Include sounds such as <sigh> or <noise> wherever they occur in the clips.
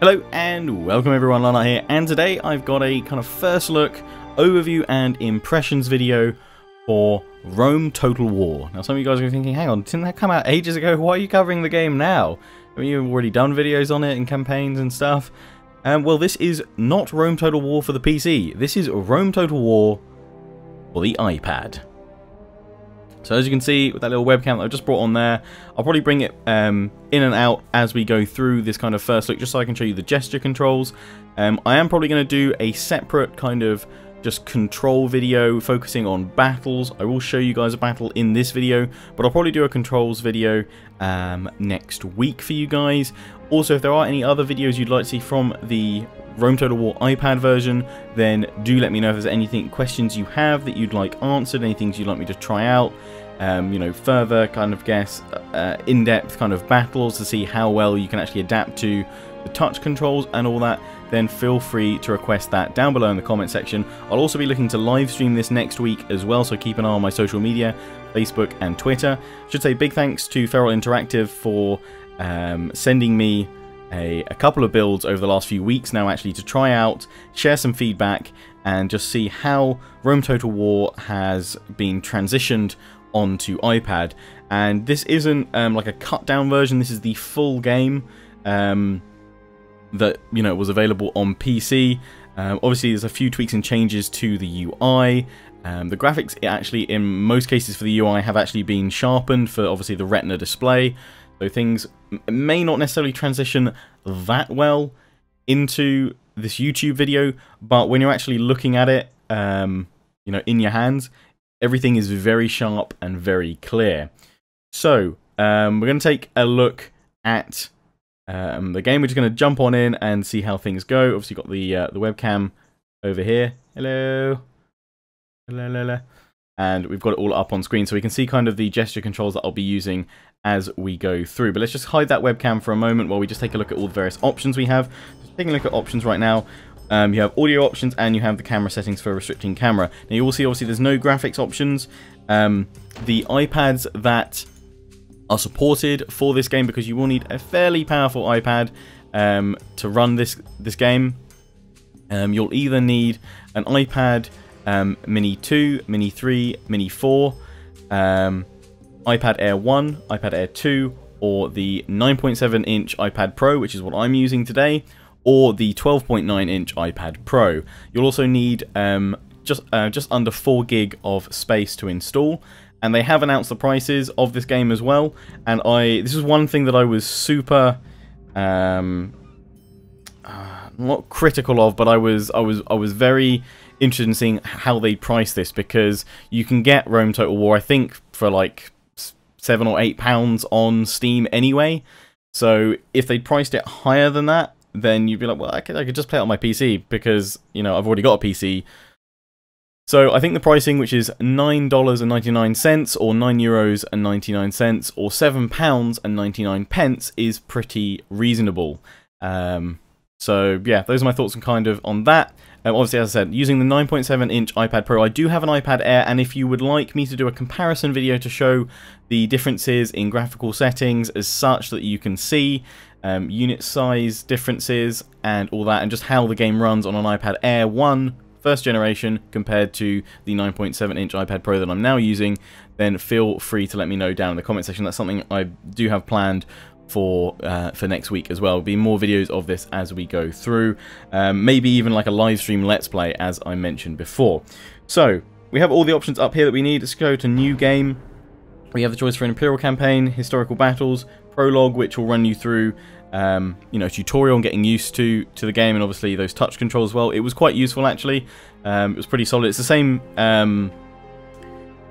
Hello and welcome everyone, Leon here, and today I've got a kind of first look, overview and impressions video for Rome Total War. Now some of you guys are thinking, hang on, didn't that come out ages ago? Why are you covering the game now? I mean, you've already done videos on it and campaigns and stuff. Um, well, this is not Rome Total War for the PC. This is Rome Total War for the iPad. So as you can see with that little webcam that I just brought on there, I'll probably bring it um, in and out as we go through this kind of first look just so I can show you the gesture controls. Um, I am probably going to do a separate kind of just control video focusing on battles. I will show you guys a battle in this video, but I'll probably do a controls video um, next week for you guys. Also, if there are any other videos you'd like to see from the Rome Total War iPad version, then do let me know if there's anything questions you have that you'd like answered, any things you'd like me to try out. Um, you know, further kind of guess uh, in-depth kind of battles to see how well you can actually adapt to the touch controls and all that, then feel free to request that down below in the comment section. I'll also be looking to live stream this next week as well, so keep an eye on my social media, Facebook and Twitter. Should say big thanks to Feral Interactive for um, sending me a, a couple of builds over the last few weeks now actually to try out, share some feedback, and just see how Rome Total War has been transitioned onto iPad. And this isn't um, like a cut down version, this is the full game um, that you know was available on PC. Um, obviously, there's a few tweaks and changes to the UI. Um, the graphics, actually, in most cases for the UI, have actually been sharpened for obviously the Retina display. So things may not necessarily transition that well into this YouTube video, but when you're actually looking at it, um, you know, in your hands, everything is very sharp and very clear. So um, we're going to take a look at um, the game. We're just going to jump on in and see how things go. Obviously, got the uh, the webcam over here. Hello. Hello, hello, hello. And we've got it all up on screen so we can see kind of the gesture controls that I'll be using as we go through. But let's just hide that webcam for a moment while we just take a look at all the various options we have. Taking a look at options right now. Um, you have audio options and you have the camera settings for restricting camera. Now you will see obviously there's no graphics options. Um, the iPads that are supported for this game because you will need a fairly powerful iPad um, to run this this game. Um, you'll either need an iPad um, Mini 2, Mini 3, Mini 4, um, iPad Air 1, iPad Air 2, or the 9.7 inch iPad Pro, which is what I'm using today, or the 12.9 inch iPad Pro. You'll also need um, just uh, just under 4 gig of space to install and they have announced the prices of this game as well. And I this is one thing that I was super um, uh, not critical of, but I was I was I was very interested in seeing how they price this because you can get Rome Total War I think for like seven or eight pounds on Steam anyway. So if they priced it higher than that, then you'd be like, well, I could, I could just play it on my PC because you know I've already got a PC. So I think the pricing, which is $9.99 or €9.99 or £7.99 pence, is pretty reasonable. Um, so yeah, those are my thoughts and kind of on that. Um, obviously, as I said, using the 9.7 inch iPad Pro, I do have an iPad Air, and if you would like me to do a comparison video to show the differences in graphical settings as such that you can see um, unit size differences and all that, and just how the game runs on an iPad Air 1 first generation compared to the 9.7 inch iPad Pro that I'm now using, then feel free to let me know down in the comment section. That's something I do have planned for uh, for next week as well. There'll be more videos of this as we go through. Um, maybe even like a live stream let's play as I mentioned before. So we have all the options up here that we need. Let's go to new game. We have the choice for an Imperial campaign, historical battles, prologue, which will run you through um, you know, tutorial and getting used to to the game, and obviously those touch controls as well. It was quite useful actually. Um, it was pretty solid. It's the same um,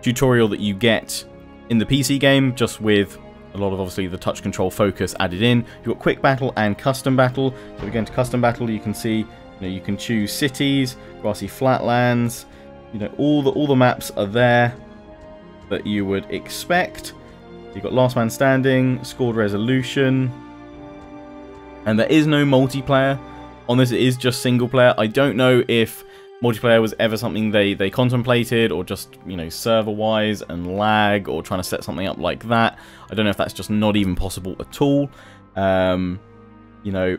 tutorial that you get in the PC game, just with a lot of obviously the touch control focus added in. You've got quick battle and custom battle. So we go into custom battle, you can see, you know, you can choose cities, grassy flatlands. You know, all the all the maps are there that you would expect. You've got last man standing, scored resolution, and there is no multiplayer on this. It is just single player. I don't know if multiplayer was ever something they, they contemplated or just, you know, server-wise and lag or trying to set something up like that. I don't know if that's just not even possible at all. Um, you know,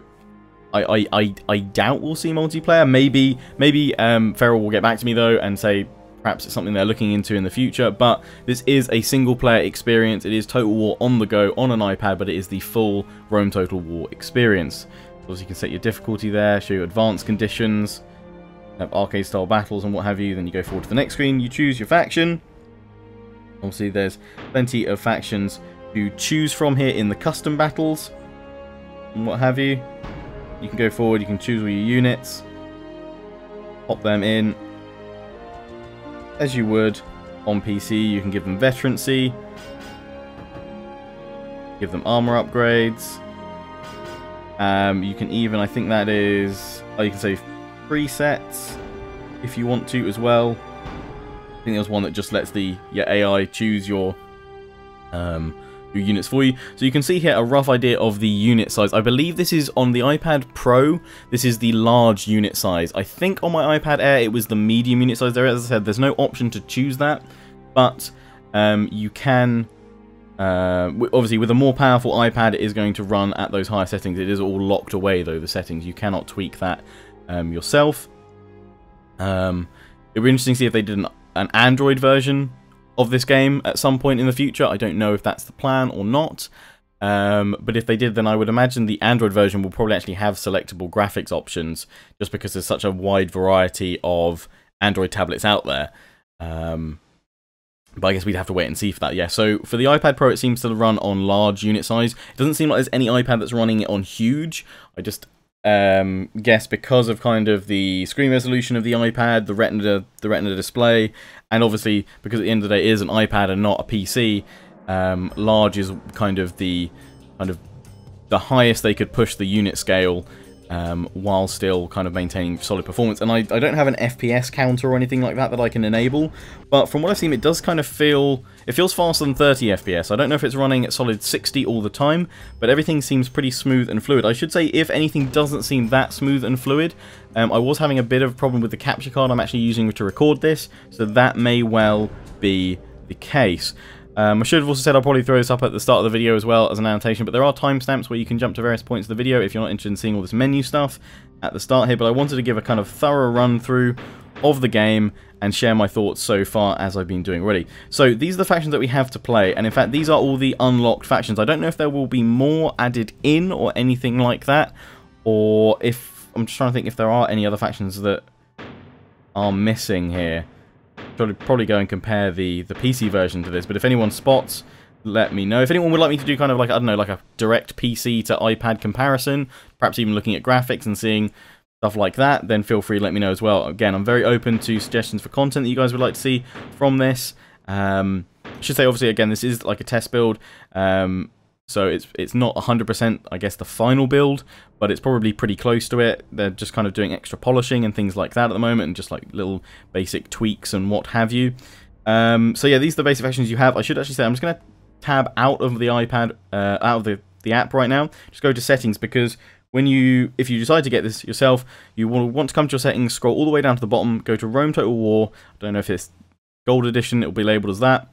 I, I, I, I doubt we'll see multiplayer. Maybe maybe um, Feral will get back to me though and say perhaps it's something they're looking into in the future. But this is a single player experience. It is Total War on the go on an iPad, but it is the full Rome Total War experience. So you can set your difficulty there, show you advanced conditions, have arcade style battles and what have you. Then you go forward to the next screen, you choose your faction. Obviously, there's plenty of factions to choose from here in the custom battles and what have you. You can go forward, you can choose all your units, pop them in as you would on PC. You can give them veterancy, give them armor upgrades. Um, you can even, I think that is, oh, you can say presets if you want to as well. I think there's one that just lets the your AI choose your um, your units for you. So you can see here a rough idea of the unit size. I believe this is on the iPad Pro. This is the large unit size. I think on my iPad Air it was the medium unit size. There, as I said, there's no option to choose that, but um, you can. Uh, obviously, with a more powerful iPad, it is going to run at those higher settings. It is all locked away, though, the settings. You cannot tweak that um, yourself. Um, it would be interesting to see if they did an, an Android version of this game at some point in the future. I don't know if that's the plan or not. Um, but if they did, then I would imagine the Android version will probably actually have selectable graphics options, just because there's such a wide variety of Android tablets out there. Um, but I guess we'd have to wait and see for that, yeah. So for the iPad Pro, it seems to run on large unit size. It doesn't seem like there's any iPad that's running it on huge. I just um, guess because of kind of the screen resolution of the iPad, the Retina, the Retina display, and obviously because at the end of the day it is an iPad and not a PC, um, large is kind of the kind of the highest they could push the unit scale um, while still kind of maintaining solid performance. And I, I don't have an FPS counter or anything like that that I can enable, but from what I've seen, it does kind of feel it feels faster than 30 FPS. I don't know if it's running at solid 60 all the time, but everything seems pretty smooth and fluid. I should say, if anything doesn't seem that smooth and fluid, um, I was having a bit of a problem with the capture card I'm actually using to record this, so that may well be the case. Um, I should have also said I'll probably throw this up at the start of the video as well as an annotation, but there are timestamps where you can jump to various points of the video if you're not interested in seeing all this menu stuff at the start here, but I wanted to give a kind of thorough run through of the game and share my thoughts so far as I've been doing already. So these are the factions that we have to play, and in fact these are all the unlocked factions. I don't know if there will be more added in or anything like that, or if, I'm just trying to think if there are any other factions that are missing here probably, probably go and compare the, the PC version to this, but if anyone spots, let me know. If anyone would like me to do kind of like, I don't know, like a direct PC to iPad comparison, perhaps even looking at graphics and seeing stuff like that, then feel free to let me know as well. Again, I'm very open to suggestions for content that you guys would like to see from this. Um, I should say, obviously, again, this is like a test build. Um, so it's it's not 100%, I guess, the final build, but it's probably pretty close to it. They're just kind of doing extra polishing and things like that at the moment, and just like little basic tweaks and what have you. Um, so yeah, these are the basic factions you have. I should actually say, I'm just going to tab out of the iPad, uh, out of the, the app right now. Just go to settings, because when you, if you decide to get this yourself, you will want to come to your settings, scroll all the way down to the bottom, go to Rome Total War. I don't know if it's Gold Edition, it will be labeled as that.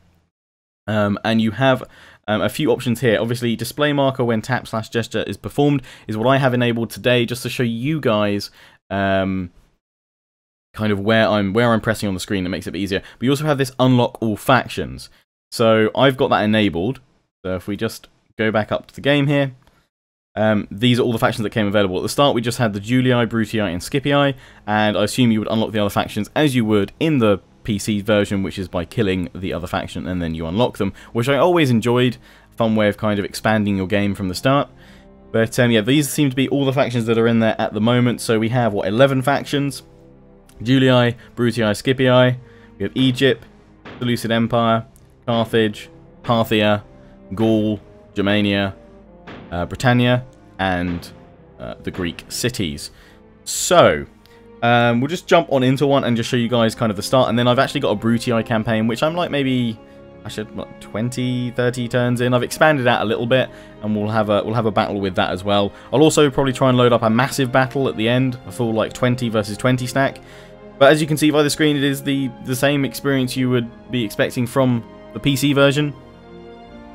Um, and you have um, a few options here. Obviously, display marker when tap slash gesture is performed is what I have enabled today just to show you guys um, kind of where I'm where I'm pressing on the screen. that makes it easier. But you also have this unlock all factions. So I've got that enabled. So if we just go back up to the game here, um, these are all the factions that came available. At the start, we just had the Julii, Brutii, and Scipii, and I assume you would unlock the other factions as you would in the PC version, which is by killing the other faction and then you unlock them, which I always enjoyed. Fun way of kind of expanding your game from the start. But um, yeah, these seem to be all the factions that are in there at the moment. So we have, what, 11 factions? Julii, Brutii, Scipii. We have Egypt, Seleucid Empire, Carthage, Parthia, Gaul, Germania, uh, Britannia, and uh, the Greek cities. So, um, we'll just jump on into one and just show you guys kind of the start. And then I've actually got a Brutii campaign, which I'm like maybe I should what, 20, 30 turns in. I've expanded out a little bit, and we'll have a we'll have a battle with that as well. I'll also probably try and load up a massive battle at the end, a full like 20 versus 20 stack. But as you can see by the screen, it is the the same experience you would be expecting from the PC version.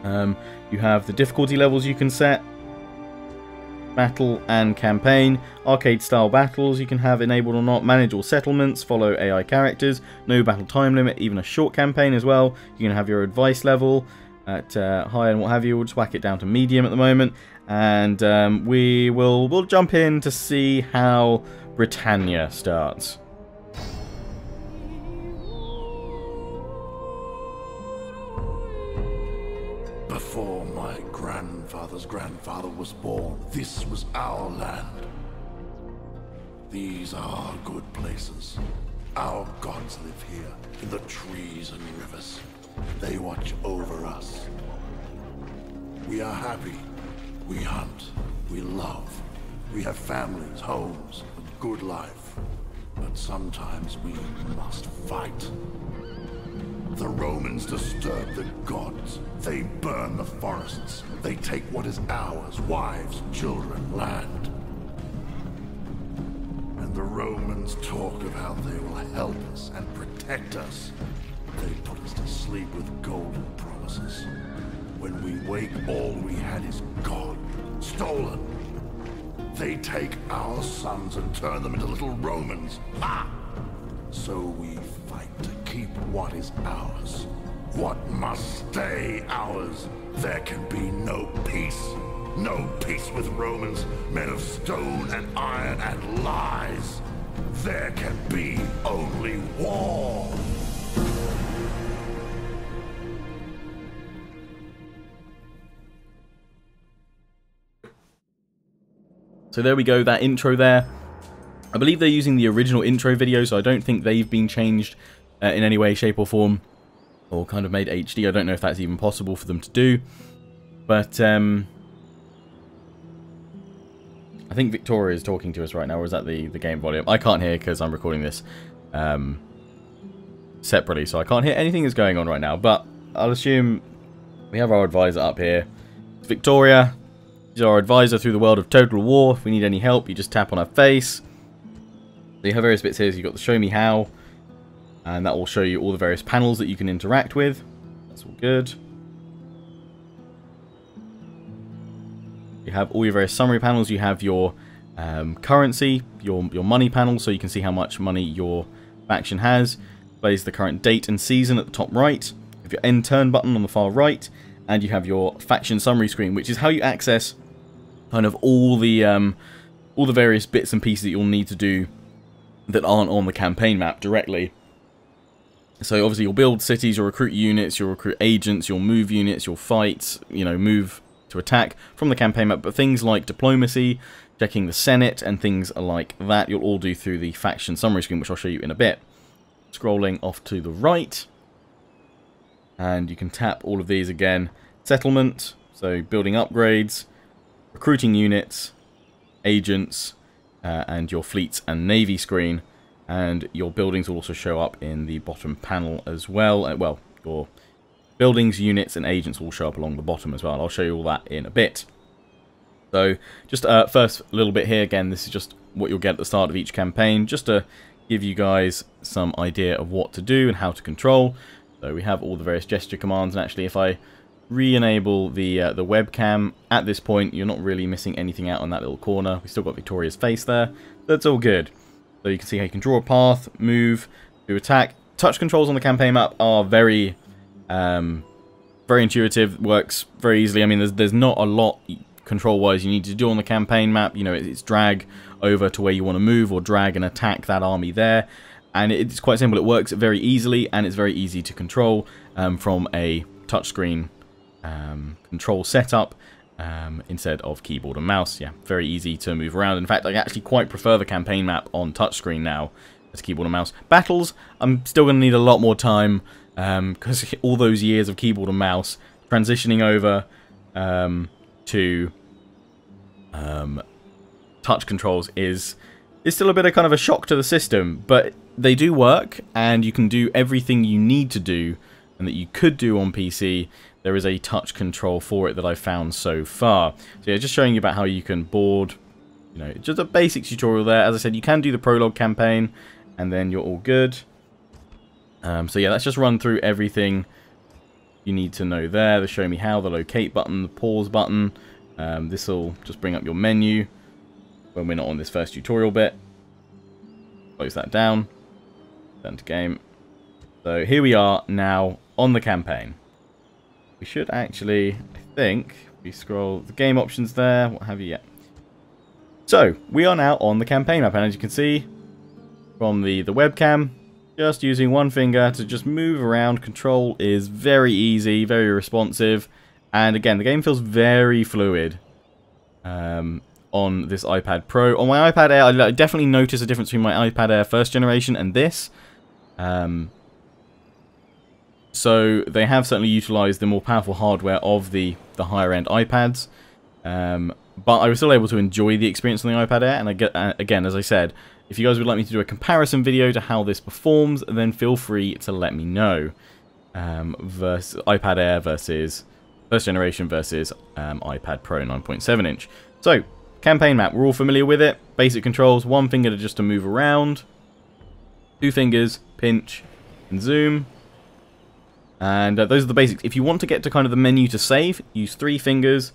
Um, you have the difficulty levels you can set. Battle and campaign. Arcade style battles you can have enabled or not. Manage all settlements, follow AI characters, no battle time limit, even a short campaign as well. You can have your advice level at uh, high and what have you. We'll just whack it down to medium at the moment. And um, we will we'll jump in to see how Britannia starts. Before grandfather was born, this was our land. These are good places. Our gods live here, in the trees and rivers. They watch over us. We are happy. We hunt. We love. We have families, homes, a good life. But sometimes we must fight. The Romans disturb the gods. They burn the forests. They take what is ours, wives, children, land. And the Romans talk of how they will help us and protect us. They put us to sleep with golden promises. When we wake, all we had is gone, stolen. They take our sons and turn them into little Romans. Ha! So we fight keep what is ours. What must stay ours. There can be no peace. No peace with Romans, men of stone and iron and lies. There can be only war. So there we go, that intro there. I believe they're using the original intro video, so I don't think they've been changed uh, in any way, shape or form. Or kind of made HD. I don't know if that's even possible for them to do. But, um... I think Victoria is talking to us right now, or is that the, the game volume? I can't hear because I'm recording this um, separately, so I can't hear anything that's going on right now. But I'll assume we have our advisor up here. It's Victoria. She's our advisor through the world of Total War. If we need any help, you just tap on her face. So you have various bits here. So you've got the Show Me How. And that will show you all the various panels that you can interact with. That's all good. You have all your various summary panels. You have your um, currency, your, your money panel, so you can see how much money your faction has. Plays the current date and season at the top right. You have your end turn button on the far right. And you have your faction summary screen, which is how you access kind of all the um, all the various bits and pieces that you'll need to do that aren't on the campaign map directly. So obviously you'll build cities, you'll recruit units, you'll recruit agents, you'll move units, you'll fight, you know, move to attack from the campaign map. But things like diplomacy, checking the Senate, and things like that, you'll all do through the faction summary screen, which I'll show you in a bit. Scrolling off to the right, and you can tap all of these again. Settlement, so building upgrades, recruiting units, agents, uh, and your fleets and navy screen. And your buildings will also show up in the bottom panel as well. Uh, well, your buildings, units, and agents will show up along the bottom as well. I'll show you all that in a bit. So, just uh, first little bit here. Again, this is just what you'll get at the start of each campaign, just to give you guys some idea of what to do and how to control. So we have all the various gesture commands, and actually if I re-enable the uh, the webcam. At this point, you're not really missing anything out on that little corner. We still got Victoria's face there. That's all good. So you can see how you can draw a path, move, do attack. Touch controls on the campaign map are very, um, very intuitive. Works very easily. I mean, there's there's not a lot control-wise you need to do on the campaign map. You know, it's drag over to where you want to move or drag and attack that army there. And it's quite simple. It works very easily and it's very easy to control um, from a touchscreen um, control setup um, instead of keyboard and mouse. Yeah, very easy to move around. In fact, I actually quite prefer the campaign map on touchscreen now as keyboard and mouse. Battles, I'm still going to need a lot more time because um, <laughs> all those years of keyboard and mouse transitioning over um, to um, touch controls is is still a bit of kind of a shock to the system, but they do work and you can do everything you need to do and that you could do on PC there is a touch control for it that I've found so far. So yeah, just showing you about how you can board, you know, just a basic tutorial there. As I said, you can do the prologue campaign, and then you're all good. Um, so yeah, let's just run through everything you need to know there. The show me how, the locate button, the pause button, Um, this will just bring up your menu when we're not on this first tutorial bit. Close that down. Turn to game. So here we are now on the campaign. We should actually, I think, we scroll the game options there, what have you yet. So, we are now on the campaign map, and as you can see from the, the webcam, just using one finger to just move around. Control is very easy, very responsive, and again, the game feels very fluid um, on this iPad Pro. On my iPad Air, I definitely notice a difference between my iPad Air first generation and this. Um, so they have certainly utilized the more powerful hardware of the, the higher end iPads. Um, but I was still able to enjoy the experience on the iPad Air. And I get, uh, again, as I said, if you guys would like me to do a comparison video to how this performs, then feel free to let me know. Um, versus iPad Air versus first generation versus um, iPad Pro 9.7 inch. So, campaign map, we're all familiar with it. Basic controls, one finger to just to move around. Two fingers, pinch, and zoom. And uh, those are the basics. If you want to get to kind of the menu to save, use three fingers,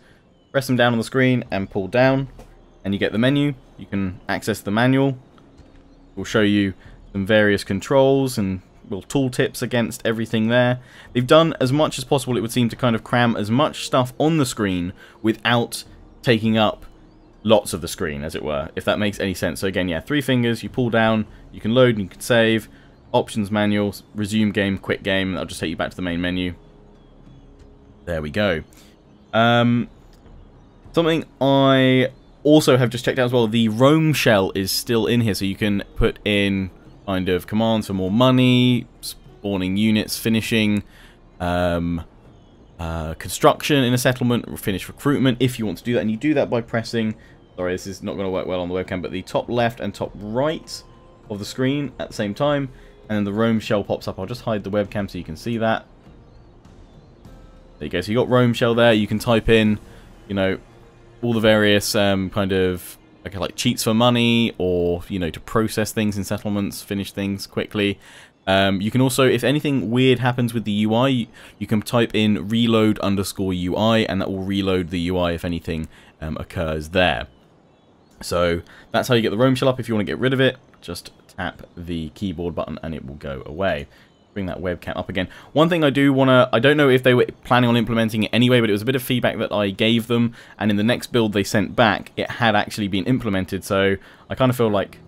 press them down on the screen and pull down, and you get the menu. You can access the manual. We'll show you some various controls and little tooltips against everything there. They've done as much as possible, it would seem, to kind of cram as much stuff on the screen without taking up lots of the screen, as it were, if that makes any sense. So again, yeah, three fingers, you pull down, you can load and you can save, options manual, resume game, quit game. That'll just take you back to the main menu. There we go. Um, something I also have just checked out as well, the Rome shell is still in here, so you can put in kind of commands for more money, spawning units, finishing um, uh, construction in a settlement, finish recruitment if you want to do that. And you do that by pressing, sorry, this is not going to work well on the webcam, but the top left and top right of the screen at the same time and then the Rome shell pops up. I'll just hide the webcam so you can see that. There you go. So you got Rome shell there. You can type in, you know, all the various um, kind of like cheats for money or you know to process things in settlements, finish things quickly. Um, you can also, if anything weird happens with the UI, you, you, can type in reload underscore UI, and that will reload the UI if anything um, occurs there. So that's how you get the Rome shell up. If you want to get rid of it, just tap the keyboard button and it will go away. Bring that webcam up again. One thing I do want to, I don't know if they were planning on implementing it anyway, but it was a bit of feedback that I gave them, and in the next build they sent back, it had actually been implemented, so I kind of feel like,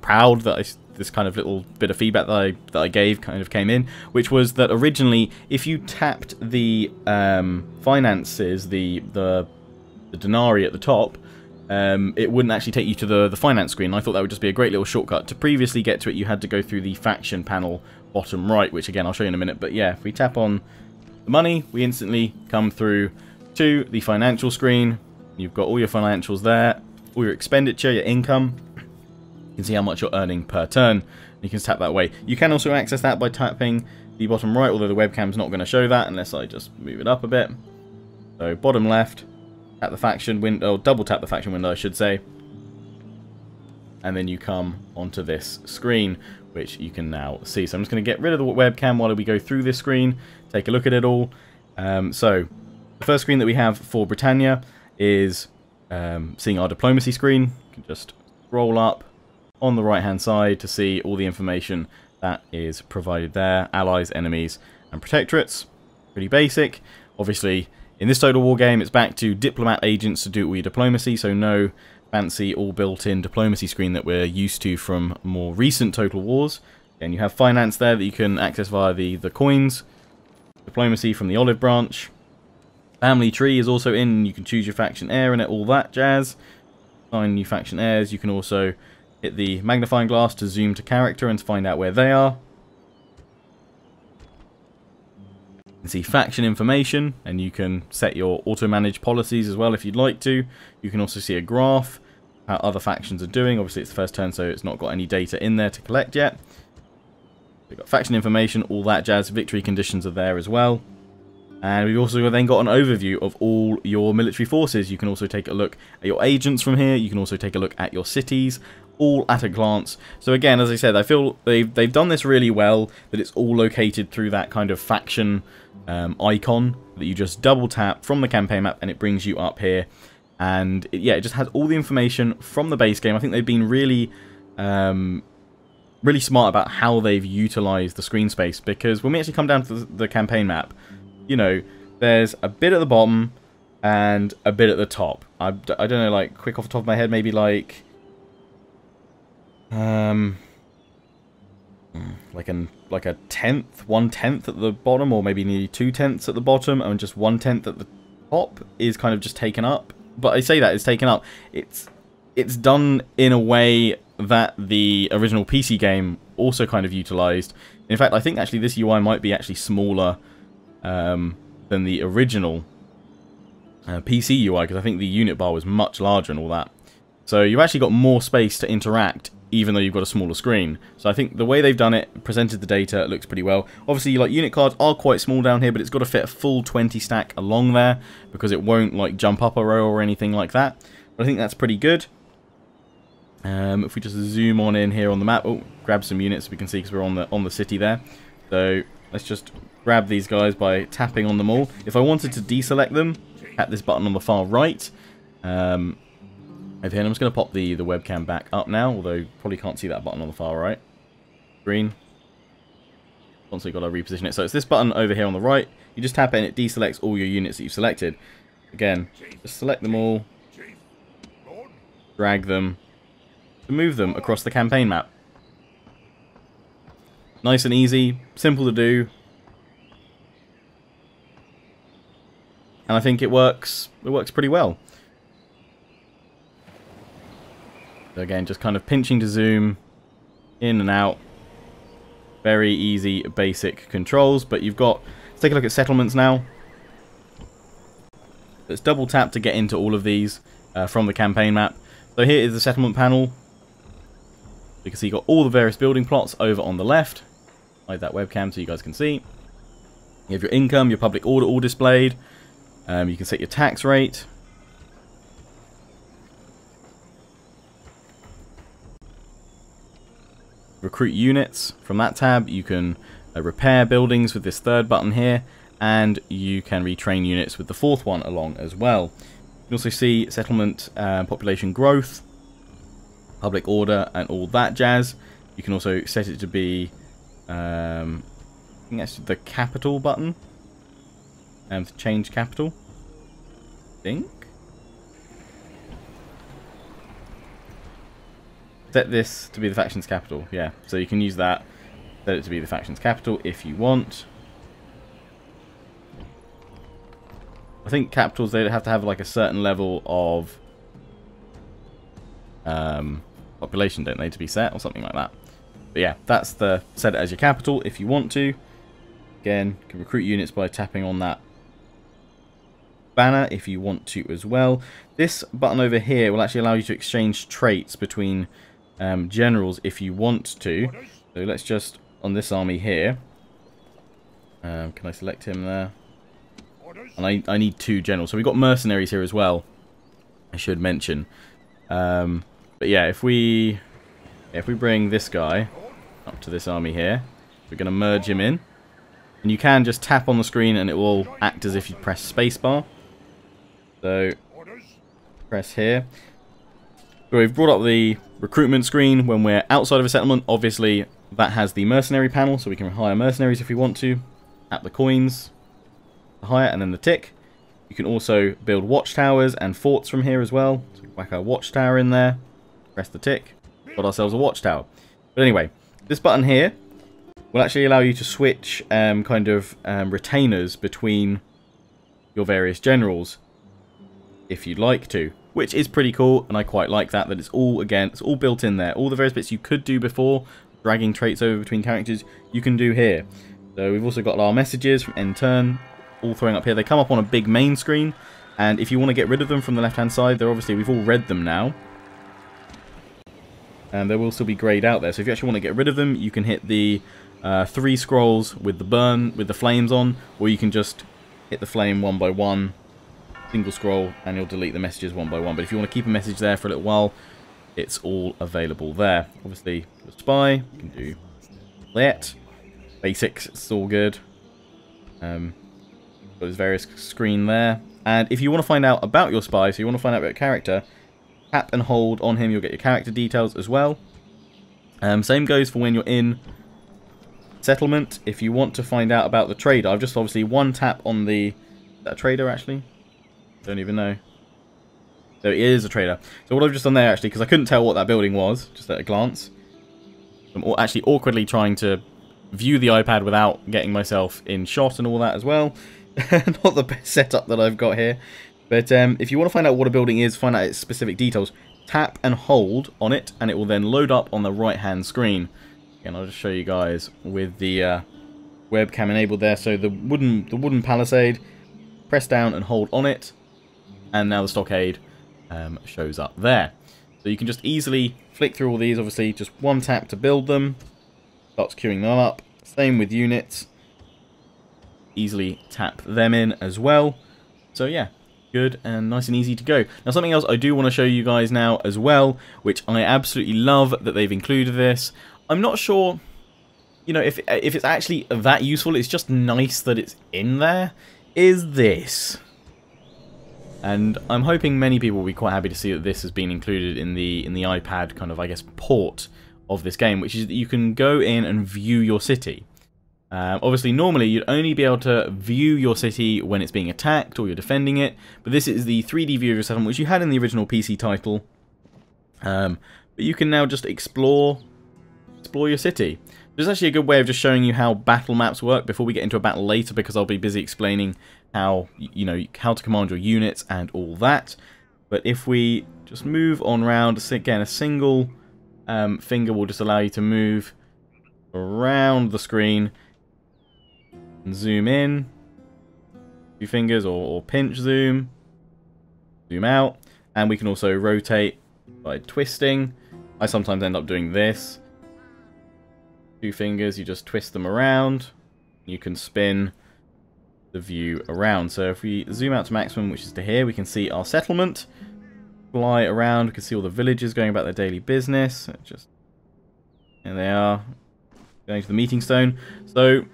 proud that I, this kind of little bit of feedback that I, that I gave kind of came in, which was that originally, if you tapped the um, finances, the, the, the denarii at the top, um, it wouldn't actually take you to the, the finance screen. I thought that would just be a great little shortcut. To previously get to it, you had to go through the faction panel bottom right, which again, I'll show you in a minute. But yeah, if we tap on the money, we instantly come through to the financial screen. You've got all your financials there, all your expenditure, your income. You can see how much you're earning per turn. You can tap that way. You can also access that by tapping the bottom right, although the webcam's not going to show that unless I just move it up a bit. So bottom left, Tap the faction window, double tap the faction window, I should say. And then you come onto this screen, which you can now see. So I'm just going to get rid of the webcam while we go through this screen, take a look at it all. Um, so the first screen that we have for Britannia is um, seeing our diplomacy screen. You can just scroll up on the right hand side to see all the information that is provided there. Allies, enemies, and protectorates. Pretty basic. Obviously, in this Total War game, it's back to diplomat agents to do all your diplomacy, so no fancy all built-in diplomacy screen that we're used to from more recent Total Wars. And you have finance there that you can access via the, the coins, diplomacy from the olive branch. Family tree is also in, you can choose your faction heir and all that jazz. Find new faction heirs, you can also hit the magnifying glass to zoom to character and to find out where they are. Can see faction information and you can set your auto-manage policies as well if you'd like to. You can also see a graph, how other factions are doing. Obviously it's the first turn so it's not got any data in there to collect yet. We've got faction information, all that jazz. Victory conditions are there as well. And we've also then got an overview of all your military forces. You can also take a look at your agents from here. You can also take a look at your cities all at a glance. So again, as I said, I feel they've, they've done this really well, that it's all located through that kind of faction um, icon that you just double tap from the campaign map and it brings you up here. And it, yeah, it just has all the information from the base game. I think they've been really, um, really smart about how they've utilized the screen space because when we actually come down to the, the campaign map, you know, there's a bit at the bottom and a bit at the top. I, I don't know, like, quick off the top of my head, maybe like, um, like an like a tenth, one tenth at the bottom, or maybe nearly two tenths at the bottom, and just one tenth at the top is kind of just taken up. But I say that it's taken up. It's it's done in a way that the original PC game also kind of utilized. In fact, I think actually this UI might be actually smaller um, than the original uh, PC UI because I think the unit bar was much larger and all that. So you've actually got more space to interact even though you've got a smaller screen. So I think the way they've done it, presented the data, looks pretty well. Obviously, like unit cards are quite small down here, but it's got to fit a full 20 stack along there because it won't like jump up a row or anything like that. But I think that's pretty good. Um, if we just zoom on in here on the map, oh, grab some units we can see because we're on the on the city there. So let's just grab these guys by tapping on them all. If I wanted to deselect them, at this button on the far right. Um, over here, I'm just going to pop the, the webcam back up now, although probably can't see that button on the far right. Green. Once we've got to reposition it. So it's this button over here on the right. You just tap it and it deselects all your units that you've selected. Again, just select them all. Drag them. To move them across the campaign map. Nice and easy. Simple to do. And I think it works it works pretty well. Again, just kind of pinching to zoom in and out. Very easy, basic controls, but you've got... Let's take a look at settlements now. Let's double tap to get into all of these uh, from the campaign map. So here is the settlement panel. You can see you've got all the various building plots over on the left. Hide that webcam so you guys can see. You have your income, your public order all displayed. Um, you can set your tax rate. Recruit units. From that tab, you can uh, repair buildings with this third button here, and you can retrain units with the fourth one along as well. You can also see settlement uh, population growth, public order, and all that jazz. You can also set it to be, um, I think that's the capital button um, to change capital. think. Set this to be the faction's capital, yeah. So you can use that, set it to be the faction's capital if you want. I think capitals, they have to have like a certain level of um, population, don't they, to be set, or something like that. But yeah, that's the set it as your capital if you want to. Again, can recruit units by tapping on that banner if you want to as well. This button over here will actually allow you to exchange traits between um, generals if you want to. So let's just, on this army here, um, can I select him there? And I, I need two generals. So we've got mercenaries here as well, I should mention. Um, but yeah, if we if we bring this guy up to this army here, we're going to merge him in. And you can just tap on the screen and it will act as if you press spacebar. So, press here. So we've brought up the recruitment screen when we're outside of a settlement. Obviously, that has the mercenary panel, so we can hire mercenaries if we want to. At the coins, the hire, and then the tick. You can also build watchtowers and forts from here as well. So whack our watchtower in there, press the tick, got ourselves a watchtower. But anyway, this button here will actually allow you to switch um, kind of um, retainers between your various generals if you'd like to, which is pretty cool, and I quite like that, that it's all, again, it's all built in there. All the various bits you could do before, dragging traits over between characters, you can do here. So we've also got our messages from end turn, all throwing up here. They come up on a big main screen, and if you want to get rid of them from the left-hand side, they're obviously, we've all read them now. And they will still be greyed out there. So if you actually want to get rid of them, you can hit the uh, three scrolls with the burn, with the flames on, or you can just hit the flame one by one single scroll and you'll delete the messages one by one. But if you want to keep a message there for a little while, it's all available there. Obviously, spy, you can do that. Basics, it's all good. Um, got his various screen there. And if you want to find out about your spy, so you want to find out about your character, tap and hold on him, you'll get your character details as well. Um, same goes for when you're in settlement. If you want to find out about the trader, I've just obviously one tap on the... that trader, actually? Don't even know. So it is a trader. So what I've just done there, actually, because I couldn't tell what that building was, just at a glance. I'm actually awkwardly trying to view the iPad without getting myself in shot and all that as well. <laughs> Not the best setup that I've got here. But um, if you want to find out what a building is, find out its specific details, tap and hold on it, and it will then load up on the right-hand screen. And I'll just show you guys with the uh, webcam enabled there. So the wooden, the wooden palisade, press down and hold on it, and now the stockade um, shows up there. So you can just easily flick through all these, obviously, just one tap to build them, starts queuing them up. Same with units. Easily tap them in as well. So yeah, good and nice and easy to go. Now something else I do want to show you guys now as well, which I absolutely love that they've included this. I'm not sure, you know, if, if it's actually that useful, it's just nice that it's in there, is this. And I'm hoping many people will be quite happy to see that this has been included in the in the iPad kind of, I guess, port of this game, which is that you can go in and view your city. Um, obviously, normally you'd only be able to view your city when it's being attacked or you're defending it, but this is the 3D view of your settlement, which you had in the original PC title. Um, but you can now just explore, explore your city. There's actually a good way of just showing you how battle maps work before we get into a battle later, because I'll be busy explaining how you know how to command your units and all that. But if we just move on round, again, a single um, finger will just allow you to move around the screen and zoom in. Two fingers or, or pinch zoom. Zoom out. And we can also rotate by twisting. I sometimes end up doing this. Two fingers, you just twist them around. You can spin the view around. So if we zoom out to maximum, which is to here, we can see our settlement fly around. We can see all the villagers going about their daily business. Just There they are. Going to the meeting stone. So,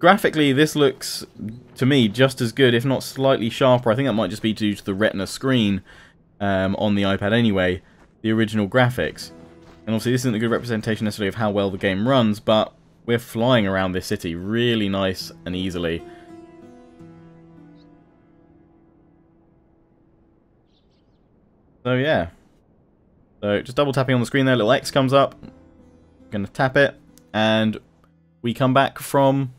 graphically, this looks, to me, just as good, if not slightly sharper. I think that might just be due to the retina screen um, on the iPad anyway. The original graphics. And obviously, this isn't a good representation necessarily of how well the game runs, but we're flying around this city really nice and easily. So yeah. So just double tapping on the screen there, little X comes up. I'm to tap it, and we come back from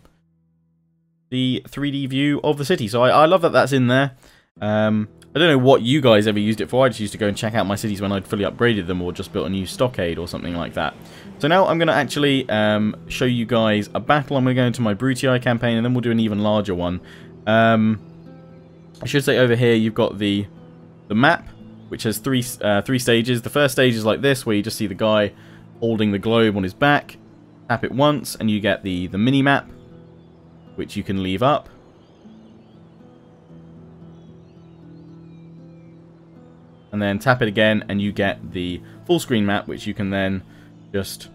the 3D view of the city. So I, I love that that's in there. Um, I don't know what you guys ever used it for. I just used to go and check out my cities when I'd fully upgraded them or just built a new stockade or something like that. So now I'm going to actually um, show you guys a battle. I'm going to go into my Brutii campaign and then we'll do an even larger one. Um, I should say over here you've got the the map which has three uh, three stages. The first stage is like this, where you just see the guy holding the globe on his back. Tap it once, and you get the, the mini-map, which you can leave up. And then tap it again, and you get the full screen map, which you can then just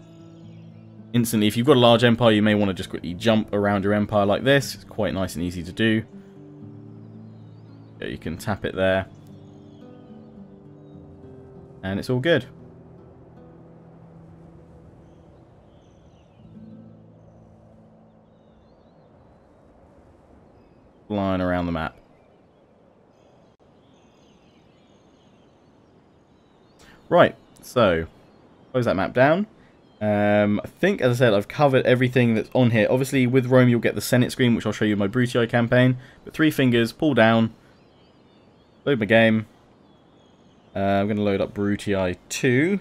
instantly... If you've got a large empire, you may want to just quickly jump around your empire like this. It's quite nice and easy to do. Yeah, you can tap it there and it's all good. Flying around the map. Right, so close that map down. Um, I think, as I said, I've covered everything that's on here. Obviously, with Rome, you'll get the Senate screen, which I'll show you in my Brutii campaign. But three fingers, pull down, load my game, uh, I'm going to load up Brutii 2.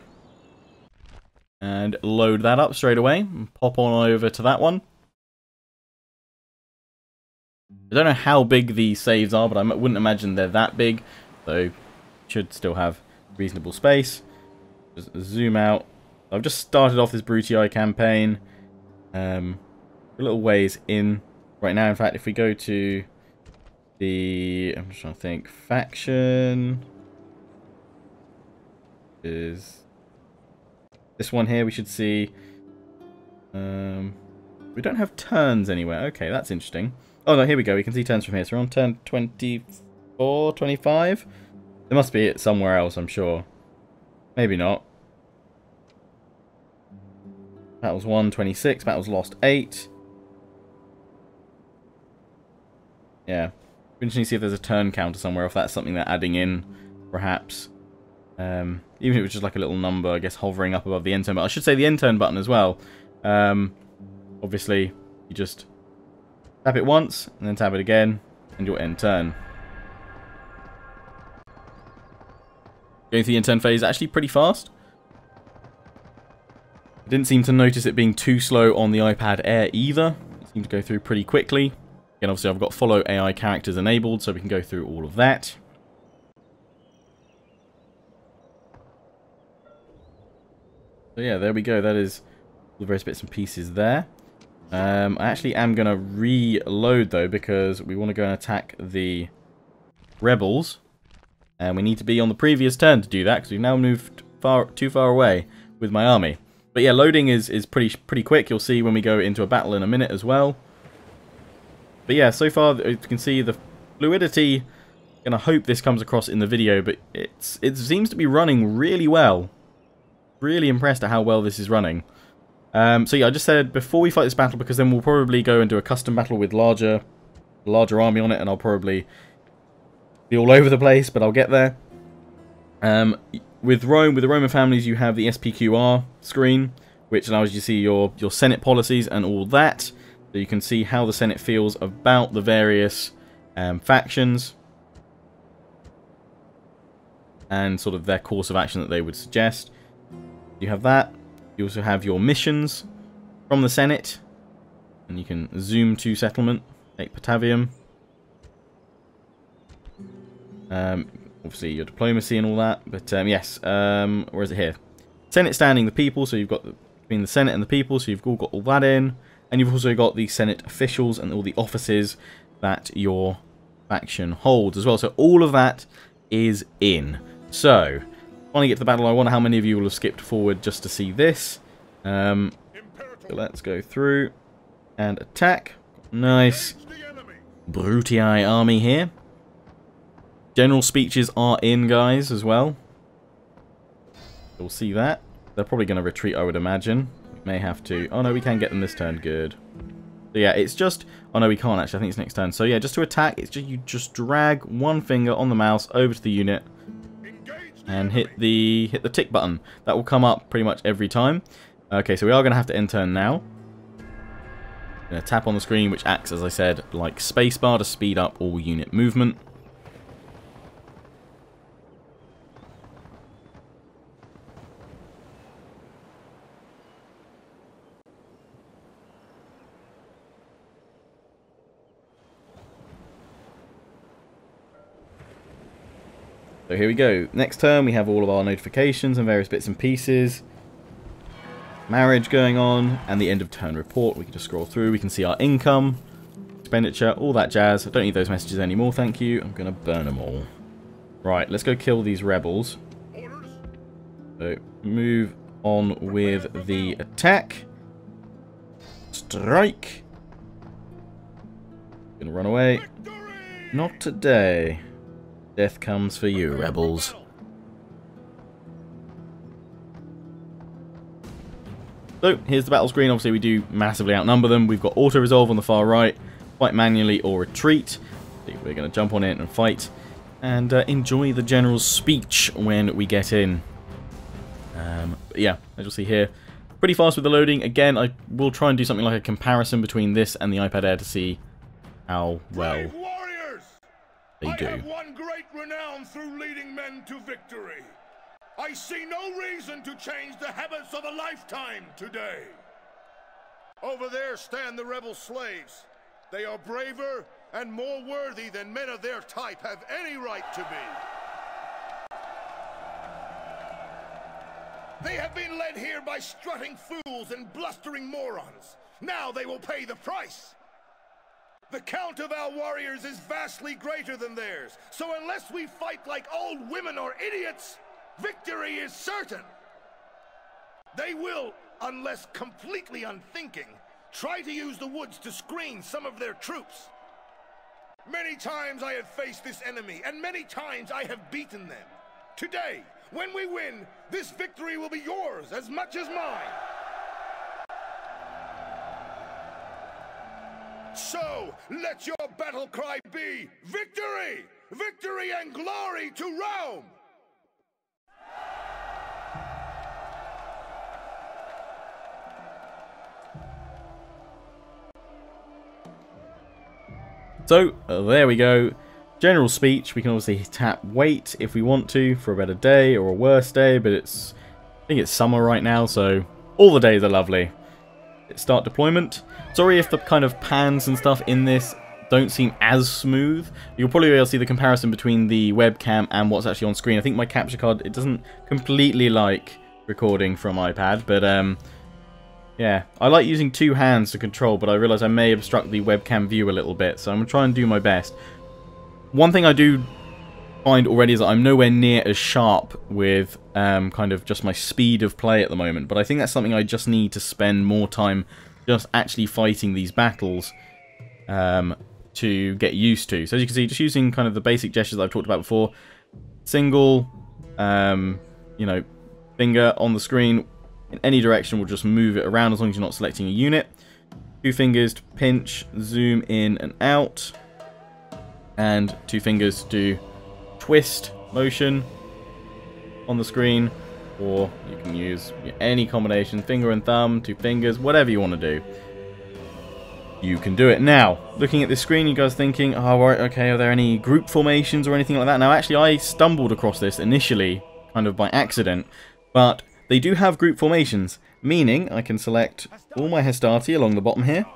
And load that up straight away. And pop on over to that one. I don't know how big these saves are, but I wouldn't imagine they're that big. So, should still have reasonable space. Just zoom out. I've just started off this Brutii campaign. Um, a little ways in right now. In fact, if we go to the... I'm just trying to think. Faction is this one here. We should see. Um, we don't have turns anywhere. Okay, that's interesting. Oh no, here we go. We can see turns from here. So we're on turn 24. 24, 25? There must be it somewhere else, I'm sure. Maybe not. Battles 1, 26. Battles lost 8. Yeah. Interesting to see if there's a turn counter somewhere, if that's something they're adding in, perhaps. Um, even if it was just like a little number, I guess, hovering up above the end turn. But I should say the end turn button as well. Um, obviously, you just tap it once, and then tap it again, and you'll end turn. Going through the end turn phase actually pretty fast. I didn't seem to notice it being too slow on the iPad Air either. It seemed to go through pretty quickly. Again, obviously I've got follow AI characters enabled, so we can go through all of that. So yeah, there we go. That is the various bits and pieces there. Um, I actually am going to reload though because we want to go and attack the rebels. And we need to be on the previous turn to do that because we've now moved far too far away with my army. But yeah, loading is, is pretty pretty quick. You'll see when we go into a battle in a minute as well. But yeah, so far you can see the fluidity, and I hope this comes across in the video, but it's it seems to be running really well. Really impressed at how well this is running. Um, so yeah, I just said before we fight this battle, because then we'll probably go and do a custom battle with larger, larger army on it, and I'll probably be all <laughs> over the place, but I'll get there. Um, with Rome, with the Roman families, you have the SPQR screen, which allows you to see your your Senate policies and all that. So you can see how the Senate feels about the various um, factions and sort of their course of action that they would suggest. You have that. You also have your missions from the Senate. And you can zoom to settlement, take Patavium. Um, obviously your diplomacy and all that. But um, yes, um, where is it here? Senate standing the people, so you've got between the Senate and the people, so you've all got all that in. And you've also got the Senate officials and all the offices that your faction holds as well. So all of that is in. So, I get to the battle, I wonder how many of you will have skipped forward just to see this. Um, so let's go through and attack. Nice Brutii army here. General speeches are in, guys, as well. You'll see that. They're probably going to retreat, I would imagine. May have to. Oh no, we can get them this turn. Good. So yeah, it's just... Oh no, we can't actually. I think it's next turn. So yeah, just to attack, it's just you just drag one finger on the mouse over to the unit and hit the hit the tick button. That will come up pretty much every time. Okay, so we are going to have to end turn now. Going to tap on the screen, which acts, as I said, like spacebar to speed up all unit movement. So here we go. Next turn we have all of our notifications and various bits and pieces. Marriage going on, and the end of turn report. We can just scroll through. We can see our income, expenditure, all that jazz. I don't need those messages anymore, thank you. I'm going to burn them all. Right, let's go kill these rebels. So, move on with the attack. Strike. Gonna run away. Not today. Death comes for you, rebels. So, here's the battle screen. Obviously, we do massively outnumber them. We've got auto-resolve on the far right, fight manually or retreat. We're going to jump on it and fight. And uh, enjoy the general's speech when we get in. Um, yeah, as you'll see here, pretty fast with the loading. Again, I will try and do something like a comparison between this and the iPad Air to see how well they do. I have won great renown through leading men to victory. I see no reason to change the habits of a lifetime today. Over there stand the rebel slaves. They are braver and more worthy than men of their type have any right to be. They have been led here by strutting fools and blustering morons. Now they will pay the price. The count of our warriors is vastly greater than theirs. So unless we fight like old women or idiots, victory is certain. They will, unless completely unthinking, try to use the woods to screen some of their troops. Many times I have faced this enemy, and many times I have beaten them. Today, when we win, this victory will be yours as much as mine. So, let your battle cry be victory! Victory and glory to Rome! So, uh, there we go. General speech, we can obviously tap wait if we want to for a better day or a worse day, but it's I think it's summer right now, so all the days are lovely. Start deployment. Sorry if the kind of pans and stuff in this don't seem as smooth. You'll probably be able to see the comparison between the webcam and what's actually on screen. I think my capture card, it doesn't completely like recording from iPad, but um, yeah. I like using two hands to control, but I realise I may obstruct the webcam view a little bit, so I'm going to try and do my best. One thing I do find already is that I'm nowhere near as sharp with um, kind of just my speed of play at the moment, but I think that's something I just need to spend more time just actually fighting these battles um, to get used to. So as you can see, just using kind of the basic gestures I've talked about before, single, um, you know, finger on the screen in any direction will just move it around as long as you're not selecting a unit. Two fingers to pinch, zoom in and out, and two fingers to do twist motion on the screen, or you can use any combination, finger and thumb, two fingers, whatever you want to do you can do it. Now, looking at this screen, you guys thinking, oh, right, okay, are there any group formations or anything like that? Now, actually, I stumbled across this initially, kind of by accident, but they do have group formations, meaning I can select all my Hastati along the bottom here.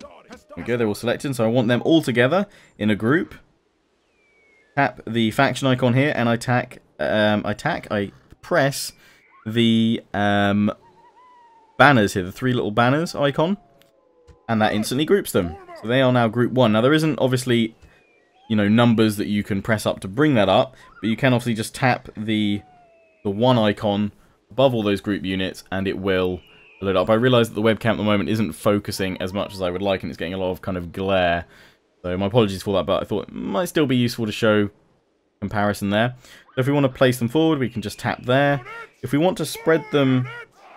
There we go, they're all selected, so I want them all together in a group. Tap the faction icon here, and I tack, um, I tack, I press the um, banners here, the three little banners icon and that instantly groups them. So they are now group 1. Now there isn't obviously, you know, numbers that you can press up to bring that up, but you can obviously just tap the the one icon above all those group units and it will load up. I realise that the webcam at the moment isn't focusing as much as I would like and it's getting a lot of kind of glare. So my apologies for that, but I thought it might still be useful to show comparison there. So if we want to place them forward, we can just tap there. If we want to spread them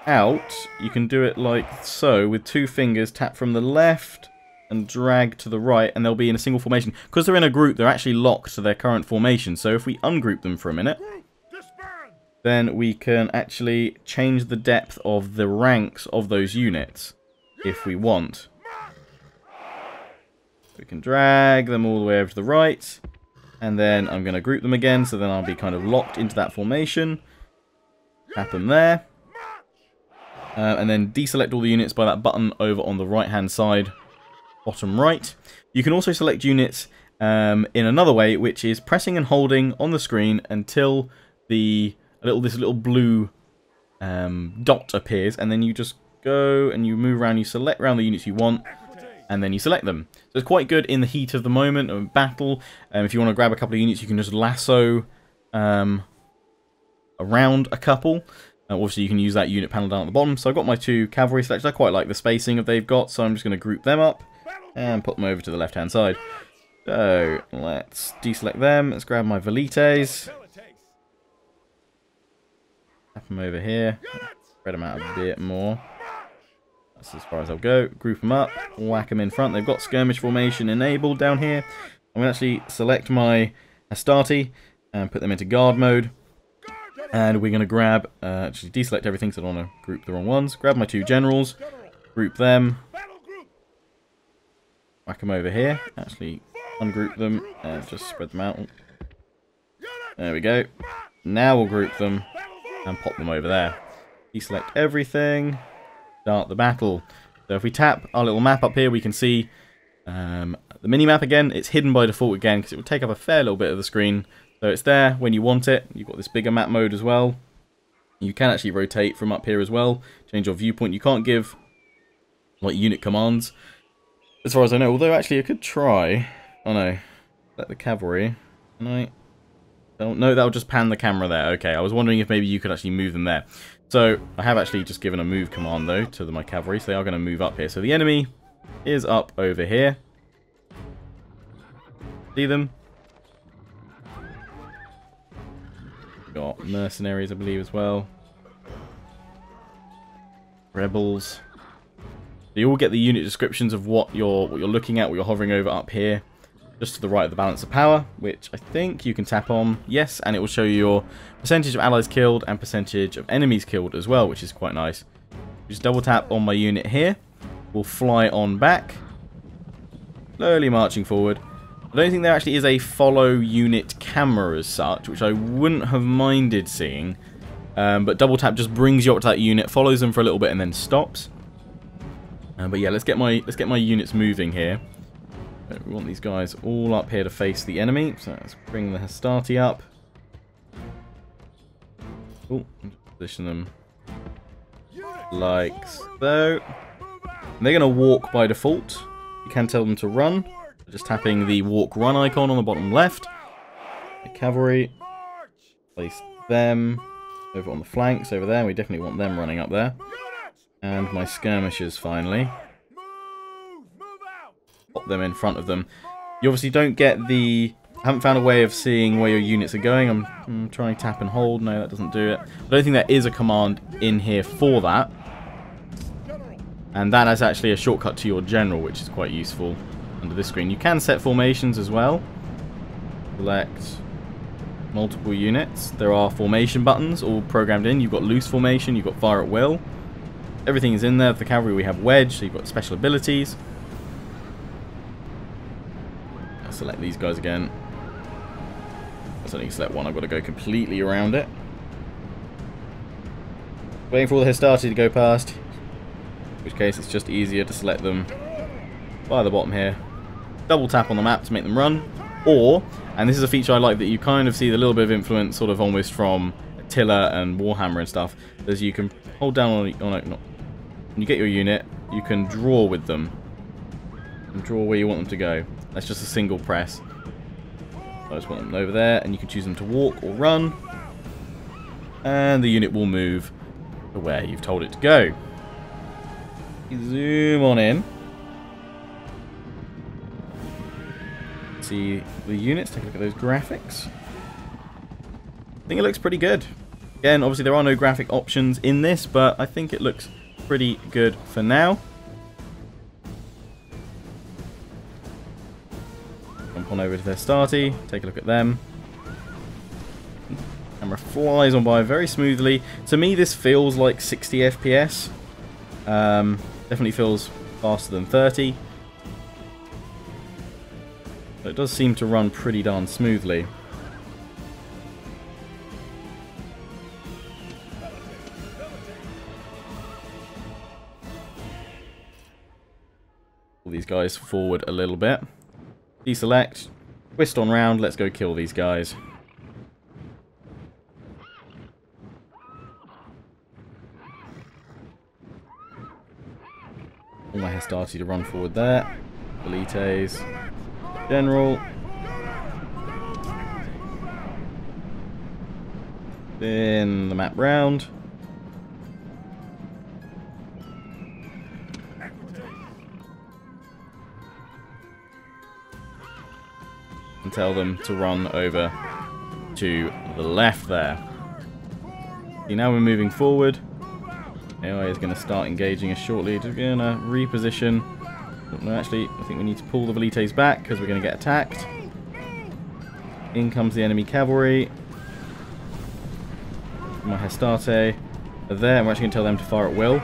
out, you can do it like so, with two fingers, tap from the left and drag to the right, and they'll be in a single formation. Because they're in a group, they're actually locked to their current formation, so if we ungroup them for a minute, then we can actually change the depth of the ranks of those units, if we want. We can drag them all the way over to the right, and then I'm going to group them again, so then I'll be kind of locked into that formation. Them there. Uh, and then deselect all the units by that button over on the right hand side, bottom right. You can also select units um, in another way, which is pressing and holding on the screen until the little this little blue um, dot appears, and then you just go and you move around, you select around the units you want, and then you select them. So it's quite good in the heat of the moment of battle. Um, if you want to grab a couple of units, you can just lasso um, around a couple. Uh, obviously, you can use that unit panel down at the bottom. So I've got my two cavalry selected. I quite like the spacing of they've got, so I'm just going to group them up and put them over to the left-hand side. So let's deselect them. Let's grab my velites. Tap them over here. Spread them out a bit more. That's as far as I'll go. Group them up. Whack them in front. They've got skirmish formation enabled down here. I'm going to actually select my Hastati and put them into guard mode. And we're going to grab, uh, actually deselect everything so I don't want to group the wrong ones. Grab my two generals, group them, whack them over here. Actually ungroup them and just spread them out. There we go. Now we'll group them and pop them over there. Deselect everything, start the battle. So if we tap our little map up here, we can see um, the mini-map again. It's hidden by default again because it will take up a fair little bit of the screen. So it's there when you want it. You've got this bigger map mode as well. You can actually rotate from up here as well. Change your viewpoint. You can't give like unit commands as far as I know. Although actually I could try. Oh no. Let the cavalry. Can I? Don't, no, that'll just pan the camera there. Okay, I was wondering if maybe you could actually move them there. So I have actually just given a move command though to the, my cavalry. So they are going to move up here. So the enemy is up over here. See them? Got mercenaries, I believe, as well. Rebels. So you all get the unit descriptions of what you're what you're looking at, what you're hovering over up here. Just to the right of the balance of power, which I think you can tap on. Yes, and it will show you your percentage of allies killed and percentage of enemies killed as well, which is quite nice. Just double tap on my unit here. We'll fly on back. Slowly marching forward. I don't think there actually is a follow unit camera as such, which I wouldn't have minded seeing. Um, but double tap just brings you up to that unit, follows them for a little bit, and then stops. Uh, but yeah, let's get my let's get my units moving here. We want these guys all up here to face the enemy. So let's bring the Hastati up. Oh, position them like so. And they're going to walk by default. You can tell them to run. Just tapping the walk run icon on the bottom left. The cavalry. Place them over on the flanks over there. We definitely want them running up there. And my skirmishers finally. Pop them in front of them. You obviously don't get the... I haven't found a way of seeing where your units are going. I'm, I'm trying tap and hold. No, that doesn't do it. I don't think there is a command in here for that. And that is actually a shortcut to your general, which is quite useful under this screen. You can set formations as well. Select multiple units. There are formation buttons all programmed in. You've got loose formation, you've got fire at will. Everything is in there. For the cavalry we have wedge, so you've got special abilities. I'll select these guys again. I only select one, I've got to go completely around it. Waiting for all the Hastati to go past. In which case it's just easier to select them by the bottom here. Double tap on the map to make them run. Or, and this is a feature I like that you kind of see the little bit of influence sort of almost from Attila and Warhammer and stuff, is you can hold down on, oh on not, when you get your unit, you can draw with them. And draw where you want them to go. That's just a single press. I just want them over there, and you can choose them to walk or run. And the unit will move to where you've told it to go. Zoom on in. See the units, take a look at those graphics. I think it looks pretty good. Again, obviously there are no graphic options in this, but I think it looks pretty good for now. On over to the Hastati, take a look at them. Camera flies on by very smoothly. To me, this feels like 60 FPS. Um, Definitely feels faster than 30. But it does seem to run pretty darn smoothly. Pull these guys forward a little bit. Deselect. Twist on round. Let's go kill these guys. All my Hastati to run forward there. Velites. General. Then the map round. And tell them to run over to the left there. See, now we're moving forward. AI is going to start engaging us shortly. Just going to reposition. Actually, I think we need to pull the Velites back because we're going to get attacked. In comes the enemy cavalry. My Hastati are there. I'm actually going to tell them to fire at will.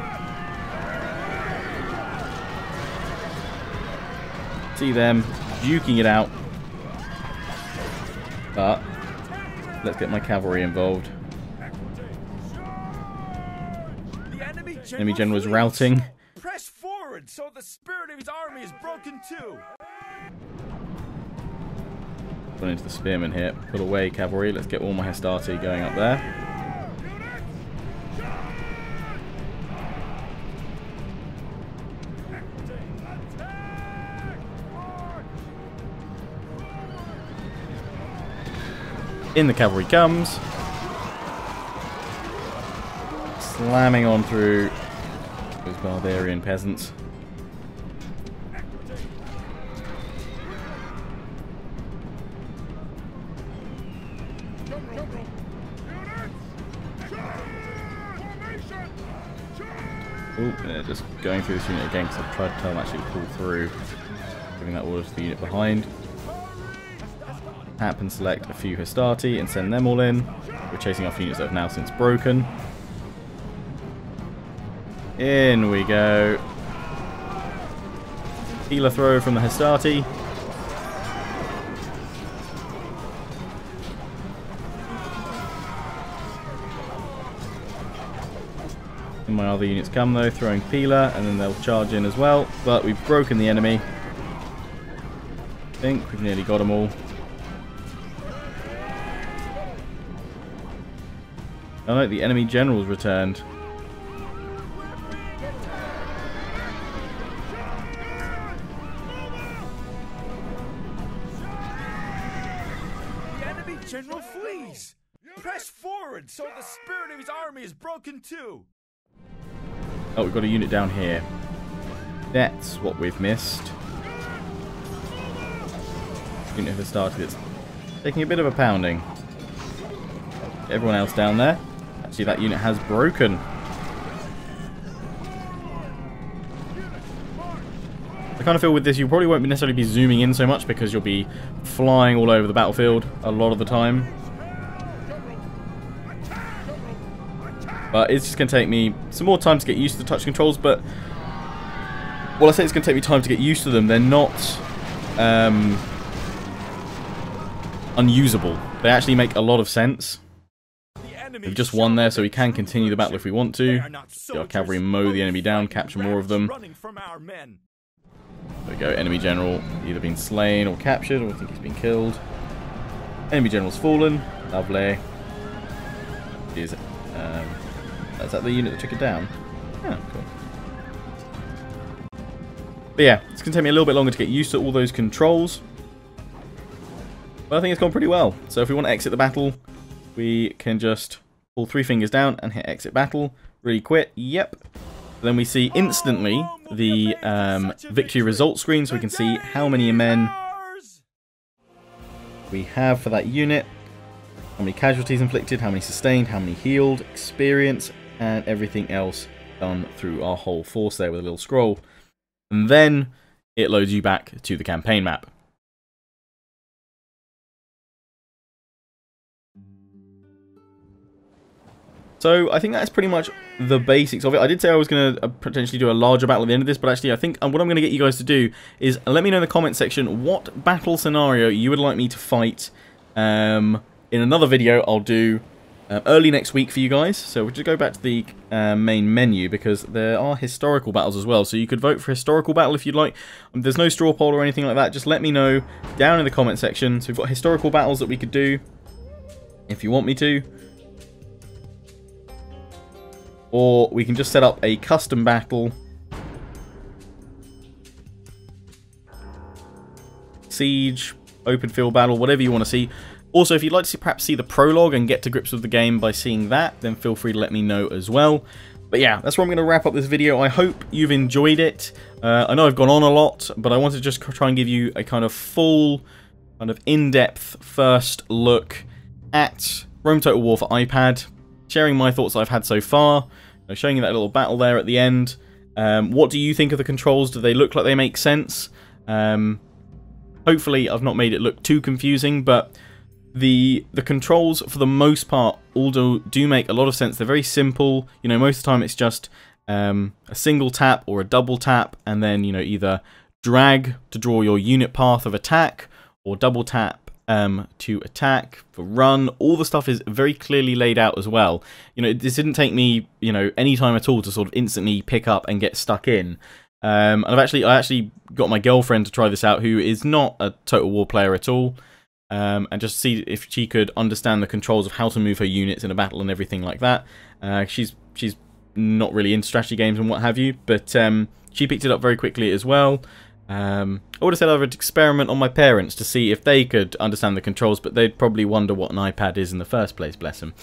See them duking it out. Let's get my cavalry involved. Enemy general is routing. Press forward so the spirit of his army is broken too. Run into the spearmen here. Pull away cavalry. Let's get all my Hastati going up there. In the cavalry comes. Slamming on through those barbarian peasants. Oh, yeah, just going through this unit again because I've tried to tell them actually to pull through. Giving that order to the unit behind. Tap and select a few Hastati and send them all in. We're chasing off units that have now since broken. In we go. Pila throw from the Hastati. My other units come though, throwing pila, and then they'll charge in as well. But we've broken the enemy. I think we've nearly got them all. Oh no, the enemy general's returned. The enemy general flees. Press forward so the spirit of his army is broken too. Oh, we've got a unit down here. That's what we've missed. Unit has started. It's taking a bit of a pounding. Everyone else down there. Actually, that unit has broken. I kind of feel with this, you probably won't necessarily be zooming in so much because you'll be flying all over the battlefield a lot of the time. But it's just going to take me some more time to get used to the touch controls, but... Well, I say it's going to take me time to get used to them. They're not... Um, unusable. They actually make a lot of sense. We've just won there, so we can continue the battle if we want to. Get our cavalry mow the enemy down, capture more of them. There we go, enemy general either been slain or captured, or I think he's been killed. Enemy general's fallen. Lovely. Is um, is that the unit that took it down? Oh, cool. But yeah, it's going to take me a little bit longer to get used to all those controls. But I think it's gone pretty well. So if we want to exit the battle, we can just pull three fingers down and hit exit battle. Really quit. Yep. Then we see instantly the um, victory result screen so we can see how many men we have for that unit. How many casualties inflicted, how many sustained, how many healed, experience, and everything else done through our whole force there with a little scroll. And then it loads you back to the campaign map. So I think that's pretty much the basics of it. I did say I was going to potentially do a larger battle at the end of this, but actually I think what I'm going to get you guys to do is let me know in the comment section what battle scenario you would like me to fight. Um, in another video I'll do uh, early next week for you guys. So we'll just go back to the uh, main menu because there are historical battles as well. So you could vote for historical battle if you'd like. Um, there's no straw poll or anything like that. Just let me know down in the comment section. So we've got historical battles that we could do if you want me to. Or we can just set up a custom battle. Siege, open field battle, whatever you want to see. Also, if you'd like to see, perhaps see the prologue and get to grips with the game by seeing that, then feel free to let me know as well. But yeah, that's where I'm going to wrap up this video. I hope you've enjoyed it. Uh, I know I've gone on a lot, but I wanted to just try and give you a kind of full, kind of in-depth first look at Rome Total War for iPad, sharing my thoughts I've had so far, showing you that little battle there at the end. Um, what do you think of the controls? Do they look like they make sense? Um, hopefully I've not made it look too confusing, but the the controls for the most part all do, do make a lot of sense. They're very simple. You know, most of the time it's just um, a single tap or a double tap, and then you know either drag to draw your unit path of attack, or double tap um, to attack for run. All the stuff is very clearly laid out as well. You know, this didn't take me you know any time at all to sort of instantly pick up and get stuck in. Um, and I've actually I actually got my girlfriend to try this out, who is not a Total War player at all um, and just see if she could understand the controls of how to move her units in a battle and everything like that. Uh, she's she's not really into strategy games and what have you, but um, she picked it up very quickly as well. Um, I would have said I would experiment on my parents to see if they could understand the controls, but they'd probably wonder what an iPad is in the first place, bless them.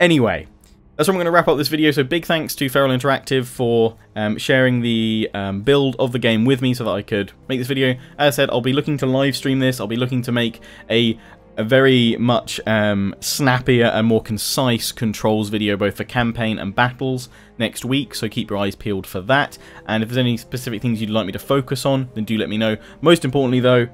Anyway, that's where I'm going to wrap up this video. So big thanks to Feral Interactive for um, sharing the um, build of the game with me so that I could make this video. As I said, I'll be looking to live stream this. I'll be looking to make a a very much um, snappier and more concise controls video both for campaign and battles next week, so keep your eyes peeled for that. And if there's any specific things you'd like me to focus on, then do let me know. Most importantly though,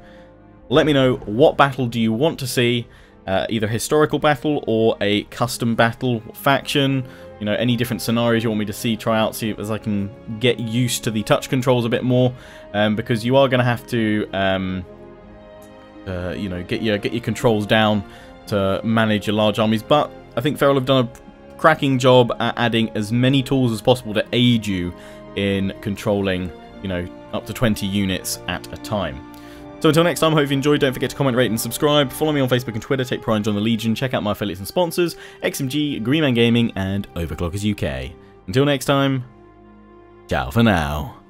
let me know what battle do you want to see, uh, either historical battle or a custom battle faction, you know, any different scenarios you want me to see, try out, see as I can get used to the touch controls a bit more, um, because you are going to have to... Um, uh, you know, get your get your controls down to manage your large armies. But I think Feral have done a cracking job at adding as many tools as possible to aid you in controlling, you know, up to 20 units at a time. So until next time, I hope you enjoyed. Don't forget to comment, rate, and subscribe. Follow me on Facebook and Twitter. Take pride and join the Legion. Check out my affiliates and sponsors: XMG, Green Man Gaming, and Overclockers UK. Until next time, ciao for now.